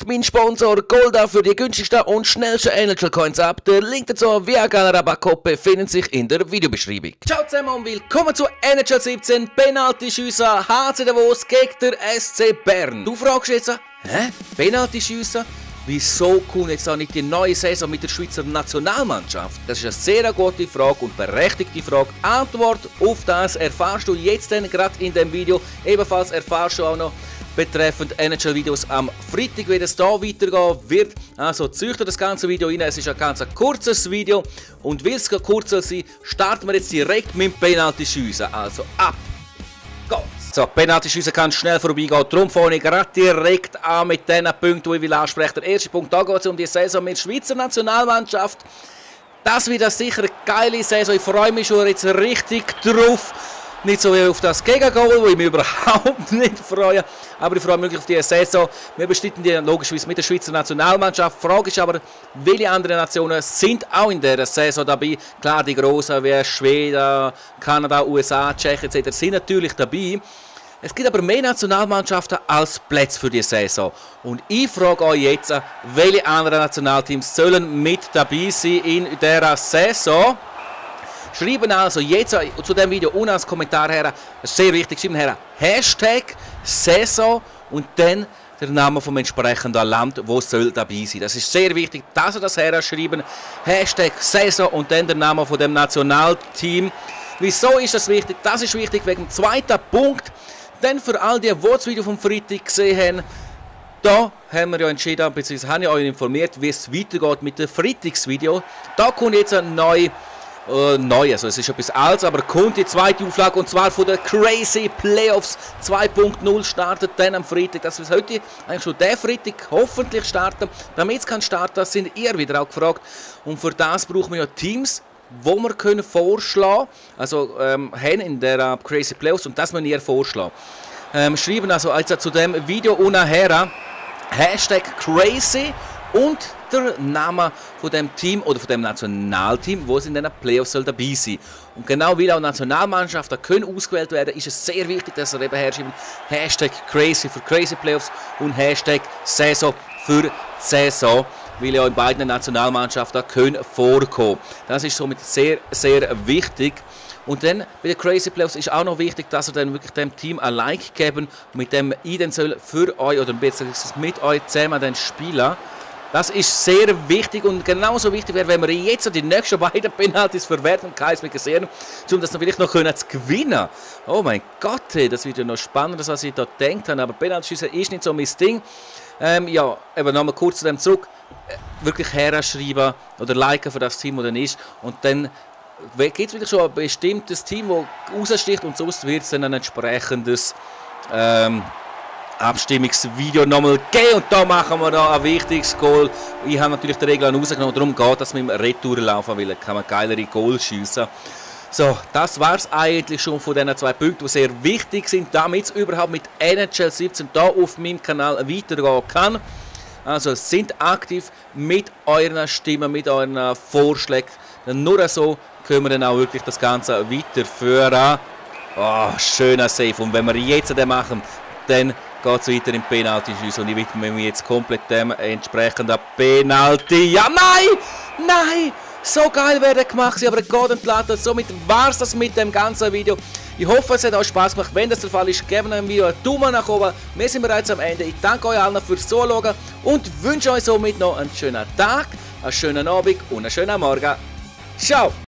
Bet, mein Sponsor, Golda für die günstigsten und schnellsten NHL Coins ab. Der Link dazu via Rabattcode finden sich in der Videobeschreibung. Ciao zusammen und willkommen zu NHL 17 Penalty-Schüsse HC Davos gegen der SC Bern. Du fragst jetzt, hä? Penalty-Schüsse? Wieso kommt jetzt auch nicht die neue Saison mit der Schweizer Nationalmannschaft? Das ist eine sehr gute Frage und berechtigte Frage. Antwort auf das erfahrst du jetzt gerade in dem Video. Ebenfalls erfahrst du auch noch betreffend NHL-Videos am Freitag, wie es hier weitergehen wird. Also züchte das ganze Video rein, es ist ein ganz kurzes Video und weil es kurz sein, starten wir jetzt direkt mit dem Penalty-Schiessen. Also ab geht's! So, Penalty-Schiessen kann schnell vorbeigehen, darum fange ich gerade direkt an mit den Punkten, die ich will ansprechen. Der erste Punkt, da geht es um die Saison mit der Schweizer Nationalmannschaft. Das wird sicher eine geile Saison, ich freue mich schon jetzt richtig drauf. Nicht so wie auf das Gegengol, wo ich mich überhaupt nicht freue. Aber ich freue mich wirklich auf diese Saison. Wir bestreiten die logischerweise mit der Schweizer Nationalmannschaft. Die Frage ist aber, welche anderen Nationen sind auch in dieser Saison dabei? Klar, die Großen wie Schweden, Kanada, USA, Tschechien etc. sind natürlich dabei. Es gibt aber mehr Nationalmannschaften als Plätze für die Saison. Und ich frage euch jetzt, welche anderen Nationalteams sollen mit dabei sein in dieser Saison? Schreiben also jetzt zu dem Video unten als Kommentar her, sehr wichtig, schreiben her Hashtag Saison und dann der Name vom entsprechenden Land, wo soll dabei sein. Das ist sehr wichtig, dass ihr das her schreiben. Hashtag Saison und dann der Name von dem Nationalteam. Wieso ist das wichtig? Das ist wichtig wegen dem zweiten Punkt. Denn für all die, die das Video vom Freitag gesehen haben, da haben wir ja entschieden, beziehungsweise haben ja euch informiert, wie es weitergeht mit dem Freitagsvideo. Da kommt jetzt ein neues äh, neu. Also es ist etwas Altes, aber kommt die zweite Auflage und zwar von der Crazy Playoffs 2.0 startet dann am Freitag. Das ist heute eigentlich schon der Freitag hoffentlich starten. Damit es kann starten, sind ihr wieder auch gefragt. Und für das brauchen wir ja Teams, wo wir können vorschlagen, also ähm, haben in der uh, Crazy Playoffs und das müssen ihr vorschlagen. Ähm, schreiben also, also zu dem Video unten Hashtag Crazy und der Name von dem Team oder von dem Nationalteam, wo es in den Playoffs soll dabei sein Und genau weil auch Nationalmannschaften können ausgewählt werden, ist es sehr wichtig, dass ihr eben herschreibt Hashtag Crazy für Crazy Playoffs und Hashtag Saison für Saison, weil ja in beiden Nationalmannschaften können vorkommen. Das ist somit sehr, sehr wichtig. Und dann bei den Crazy Playoffs ist auch noch wichtig, dass ihr dann wirklich dem Team ein Like geben, mit dem ich dann soll für euch oder besser mit euch zusammen dann spielen das ist sehr wichtig und genauso wichtig wäre, wenn wir jetzt die nächsten beiden Penalties verwerten, Kais mit gesehen, um das vielleicht noch können zu gewinnen. Oh mein Gott, das wird ja noch spannender, was ich da denkt habe. Aber Penaltyschüsse ist nicht so mein Ding. Ähm, ja, aber nochmal kurz zu dem zurück. Äh, wirklich herschreiben oder liken für das Team, das dann ist. Und dann gibt es wirklich schon ein bestimmtes Team, das raussticht und sonst wird es dann ein entsprechendes ähm, Abstimmungsvideo nochmal geben und da machen wir noch ein wichtiges Goal. Ich habe natürlich die Regeln rausgenommen, darum geht das mit dem Retour laufen, weil kann man geilere Goal schiessen. So, das war es eigentlich schon von diesen zwei Punkten, die sehr wichtig sind, damit es überhaupt mit NHL 17 da auf meinem Kanal weitergehen kann. Also sind aktiv mit euren Stimmen, mit euren Vorschlägen. Nur so können wir dann auch wirklich das Ganze weiterführen. Oh, schöner Save. Und wenn wir jetzt den machen, dann geht es weiter im Penalty-Schuss und ich widme mich jetzt komplett dem entsprechenden Penalty. Ja, nein! Nein! So geil wäre gemacht, aber geht entladen. Somit war es das mit dem ganzen Video. Ich hoffe, es hat euch Spaß gemacht. Wenn das der Fall ist, gebt einem Video einen Daumen nach oben. Wir sind bereits am Ende. Ich danke euch allen fürs Zuschauen und wünsche euch somit noch einen schönen Tag, einen schönen Abend und einen schönen Morgen. Ciao!